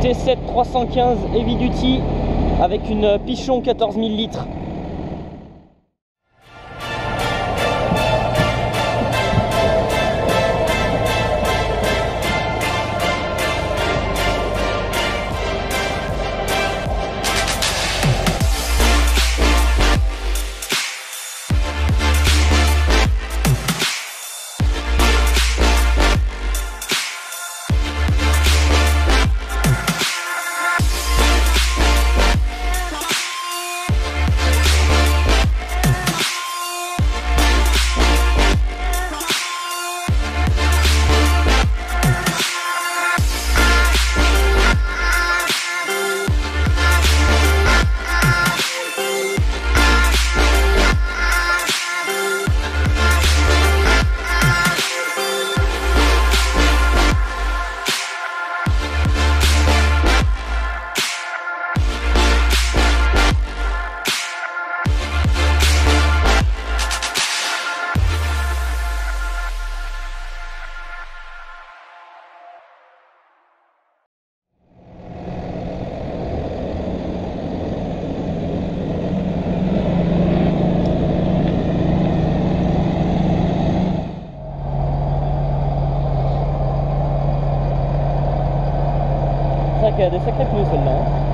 T7 315 Heavy Duty avec une Pichon 14 000 litres. A des sacrés pneus celle-là.